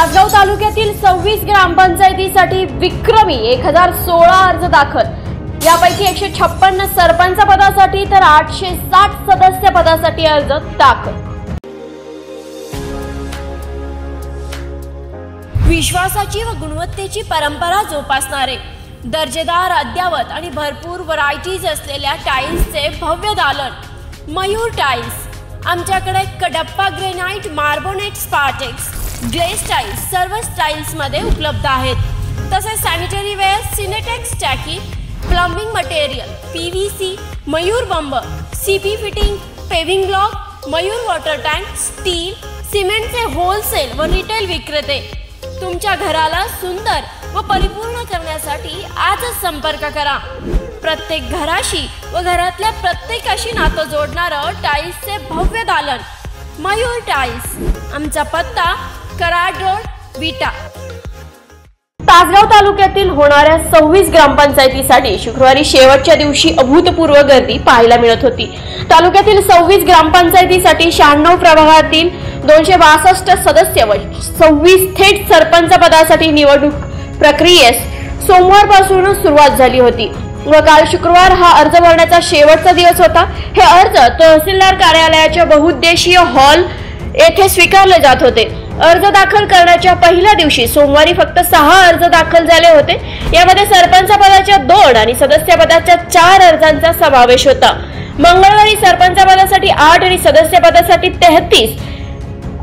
तासगाव तालुक्यातील सव्वीस ग्रामपंचायतीसाठी विक्रमी एक हजार सोळा अर्ज दाखल. यापैकी एकशे छप्पन्न सरपंच पदासाठी तर आठशे साठ सदस्य पदासाठी अर्ज दाखल. विश्वासाची व गुणवत्तेची परंपरा जोपासणारे दर्जेदार अद्यावत आणि भरपूर व्हरायटीज असलेल्या टाईल्सचे भव्य दालन. मयूर टाईल्स आमच्याकडे कडप्पा ग्रेनाइट मार्बोनेट स्पार्टेक्स ग्ले स्टाईल सर्व स्टाईल्समध्ये उपलब्ध आहेत. तसेच sanitary ware Sintex टॅकी plumbing material P V C Mayur बंब C P fitting paving block Mayur water tank steel सिमेंटचे होलसेल व रिटेल विक्रेते. तुमच्या घराला सुंदर व परिपूर्ण करण्यासाठी आजच संपर्क करा. प्रत्येक घराशी व घरातल्या प्रत्येकाशी नातं जोडणारं टाईल्सचे भव्य दालन. मयूर टाईल्स आमचा पत्ता कराड रोड विटा. तासगाव तालुक्यातील होणाऱ्या सव्वीस ग्रामपंचायतीसाठी शुक्रवारी शेवटच्या दिवशी अभूतपूर्व गर्दी पाहायला मिळत होती. तालुक्यातील सव्वीस ग्रामपंचायतीसाठी शहाण्णव प्रभागातील दोनशे बासष्ट सदस्य व सव्वीस थेट सरपंच पदासाठी निवडणूक प्रक्रियेस सोमवारपासून सुरुवात झाली होती. व काल शुक्रवार हा अर्ज भरण्याचा शेवटचा दिवस होता. हे अर्ज तहसीलदार कार्यालयाच्या बहुउद्देशीय हॉल येथे स्वीकारले जात होते. अर्ज दाखल करण्याच्या पहिल्या दिवशी सोमवारी फक्त सहा अर्ज दाखल झाले होते. यामध्ये सरपंच पदाच्या दोन आणि सदस्य पदाच्या चार अर्जांचा समावेश होता. मंगळवारी सरपंच पदासाठी आठ आणि सदस्य पदासाठी तेहतीस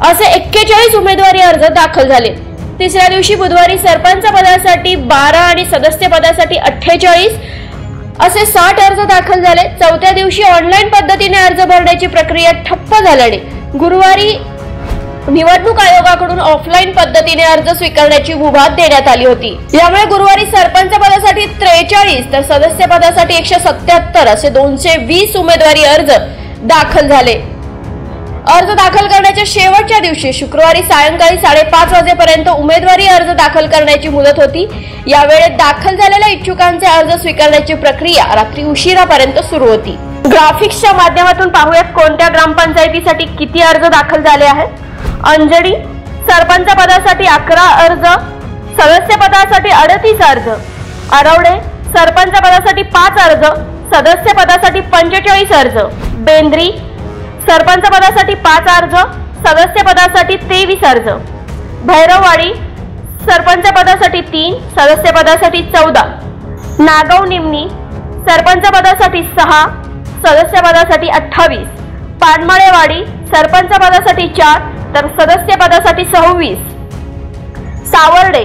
असे एक्केचाळीस उमेदवारी अर्ज दाखल झाले. तिसऱ्या दिवशी बुधवारी सरपंच पदासाठी बारा आणि सदस्य पदासाठी अठ्ठेचाळीस असे साठ अर्ज दाखल झाले. चौथ्या दिवशी ऑनलाईन पद्धतीने अर्ज भरण्याची प्रक्रिया ठप्प झाल्याने गुरुवारी निवडणूक आयोगाकडून ऑफलाईन पद्धतीने अर्ज स्वीकारण्याची मुभा देण्यात आली होती. यामुळे गुरुवारी सरपंच पदासाठी त्रेचाळीस तर सदस्य पदासाठी एकशे सत्याहत्तर असे दोनशे वीस उमेदवारी अर्ज दाखल झाले. अर्ज दाखल करण्याच्या शेवटच्या दिवशी शुक्रवारी सायंकाळी साडेपाच वाजेपर्यंत उमेदवारी अर्ज दाखल करण्याची मुदत होती. यावेळेत दाखल झालेल्या इच्छुकांचे अर्ज स्वीकारण्याची प्रक्रिया रात्री उशिरापर्यंत सुरू होती. ग्राफिक्सच्या माध्यमातून पाहूयात कोणत्या ग्रामपंचायतीसाठी किती अर्ज दाखल झाले आहेत? अंजडी सरपंच पदासाठी अकरा अर्ज सदस्य पदासाठी अडतीस अर्ज. आरवडे सरपंच पदासाठी पाच अर्ज सदस्य पदासाठी पंचेचाळीस अर्ज. बेंद्री सरपंच पदासाठी पाच अर्ज सदस्य पदासाठी तेवीस अर्ज. भैरववाडी सरपंच पदासाठी तीन सदस्य पदासाठी चौदा. नागव निमणी सरपंच पदासाठी सहा सदस्य पदासाठी अठ्ठावीस. पानमळेवाडी सरपंच पदासाठी चार तर सदस्य पदासाठी सव्वीस सावर्डे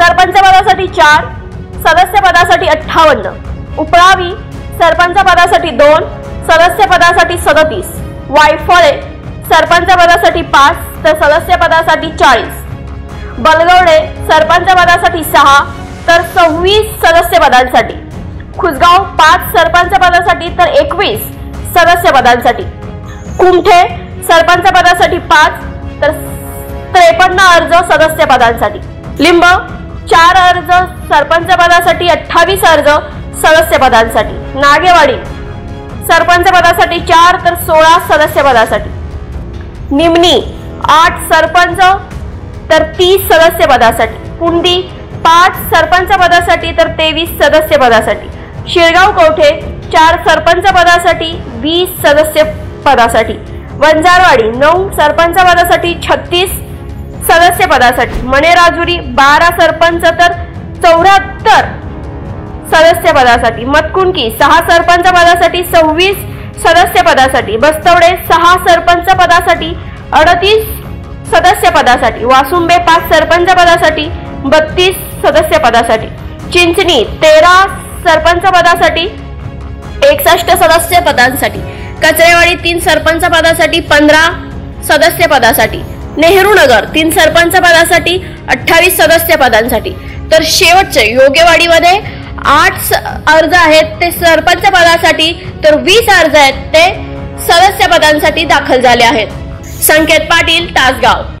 सरपंच पदासाठी चार सदस्य पदासाठी अठ्ठावन्न उपळावी सरपंच पदासाठी दोन सदस्य पदासाठी सदतीस वायफळे सरपंच पदासाठी पाच तर सदस्य पदासाठी चाळीस बलगवडे सरपंच पदासाठी सहा तर सव्वीस सदस्य पदांसाठी खुसगाव पाच सरपंच पदासाठी तर एकवीस सदस्य पदांसाठी कुमठे सरपंच पदासाठी पाच तर त्रेपन्न अर्ज सदस्य पदांसाठी लिंब चार अर्ज सरपंच पदासाठी अठ्ठावीस अर्ज सदस्य पदांसाठी नागेवाडी सरपंच पदासाठी चार तर सोळा सदस्य पदासाठी निमणी आठ सरपंच तर तीस सदस्य पदासाठी पुंदी पाच सरपंच पदासाठी तर तेवीस सदस्य पदासाठी शिरगाव कवठे चार सरपंच पदासाठी वीस सदस्य पदासाठी वंजारवाडी नऊ सरपंच पदासाठी छत्तीस सदस्य पदासाठी मणेराजुरी बारा सरपंच तर चौऱ्याहत्तर सदस्य पदासाठी मतकुंकी सहा सरपंच पदासाठी सव्वीस सदस्य पदासाठी बस्तवडे सहा सरपंच पदासाठी अडतीस सदस्य पदासाठी वासुंबे पाच सरपंच पदासाठी बत्तीस सदस्य पदासाठी चिंचणी तेरा सरपंच पदासाठी एकसष्ट सदस्य पदांसाठी कचरेवाडी तीन सरपंच पदासाठी पंधरा सदस्य पदासाठी. नेहरू नगर तीन सरपंच पदासाठी अठ्ठावीस सदस्य पदांसाठी. तर शेवटचे योग्यवाडीमध्ये आठ स- अर्ज आहेत ते सरपंच पदासाठी तर वीस अर्ज आहेत ते सदस्य पदांसाठी दाखल झाले आहेत. संकेत पाटील तासगाव.